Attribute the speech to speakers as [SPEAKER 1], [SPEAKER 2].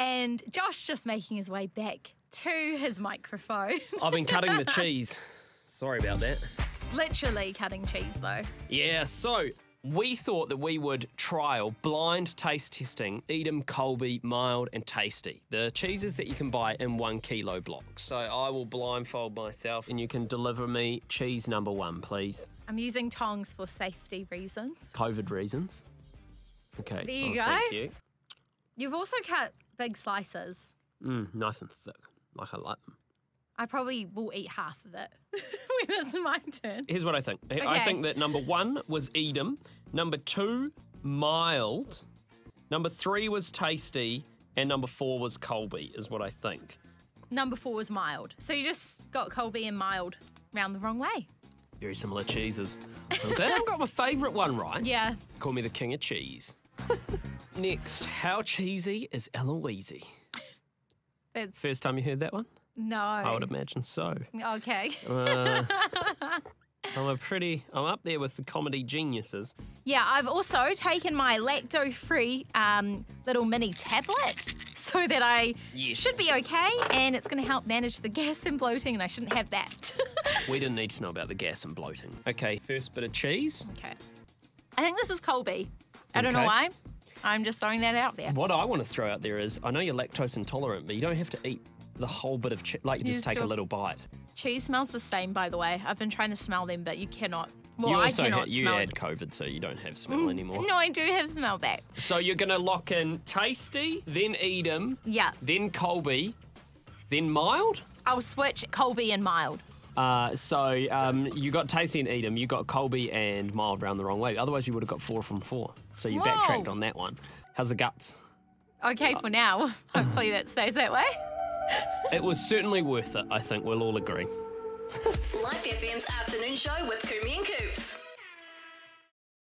[SPEAKER 1] And Josh just making his way back to his microphone.
[SPEAKER 2] I've been cutting the cheese. Sorry about that.
[SPEAKER 1] Literally cutting cheese though.
[SPEAKER 2] Yeah, so we thought that we would trial blind taste testing Edam, Colby, Mild, and Tasty. The cheeses that you can buy in one kilo blocks. So I will blindfold myself and you can deliver me cheese number one, please.
[SPEAKER 1] I'm using tongs for safety reasons.
[SPEAKER 2] COVID reasons. Okay.
[SPEAKER 1] There oh, you
[SPEAKER 2] oh,
[SPEAKER 1] go.
[SPEAKER 2] Thank you.
[SPEAKER 1] You've also cut big slices.
[SPEAKER 2] Mm, nice and thick, like I like them.
[SPEAKER 1] I probably will eat half of it when it's my turn.
[SPEAKER 2] Here's what I think. I think that number one was Edam, number two, mild, number three was tasty, and number four was Colby, is what I think.
[SPEAKER 1] Number four was mild. So you just got Colby and mild round the wrong way.
[SPEAKER 2] Very similar cheeses. I'm glad I got my favourite one right.
[SPEAKER 1] Yeah.
[SPEAKER 2] Call me the king of cheese. Next, how cheesy is Eloise?
[SPEAKER 1] That's
[SPEAKER 2] First time you heard that one?
[SPEAKER 1] no.
[SPEAKER 2] I would imagine so.
[SPEAKER 1] Okay.
[SPEAKER 2] Uh, I'm a pretty, I'm up there with the comedy geniuses.
[SPEAKER 1] Yeah, I've also taken my lacto free um, little mini tablet so that I
[SPEAKER 2] Yes.
[SPEAKER 1] should be okay and it's going to help manage the gas and bloating and I shouldn't have that.
[SPEAKER 2] We didn't need to know about the gas and bloating. Okay, first bit of cheese.
[SPEAKER 1] okay. I think this is Colby. I don't know why. I'm just throwing that out there.
[SPEAKER 2] What I want to throw out there is I know you're lactose intolerant, but you don't have to eat the whole bit of cheese. Like you
[SPEAKER 1] You
[SPEAKER 2] just
[SPEAKER 1] just
[SPEAKER 2] take a little bite.
[SPEAKER 1] Cheese smells the same, by the way. I've been trying to smell them, but you cannot. Well,
[SPEAKER 2] you
[SPEAKER 1] I
[SPEAKER 2] also
[SPEAKER 1] cannot
[SPEAKER 2] had, you
[SPEAKER 1] smell.
[SPEAKER 2] had COVID, so you don't have smell mm, anymore.
[SPEAKER 1] No, I do have smell back.
[SPEAKER 2] So you're gonna lock in tasty, then Edam,
[SPEAKER 1] Yeah,
[SPEAKER 2] then Colby, then mild.
[SPEAKER 1] I'll switch Colby and mild.
[SPEAKER 2] Uh, so um, you got tasty and Edam, you got Colby and mild round the wrong way. Otherwise, you would have got four from four. So you
[SPEAKER 1] Whoa.
[SPEAKER 2] backtracked on that one. How's the guts?
[SPEAKER 1] Okay, for now. Hopefully that stays that way.
[SPEAKER 2] It was certainly worth it. I think we'll all agree.
[SPEAKER 3] Life FM's afternoon show with Kumi and Coops.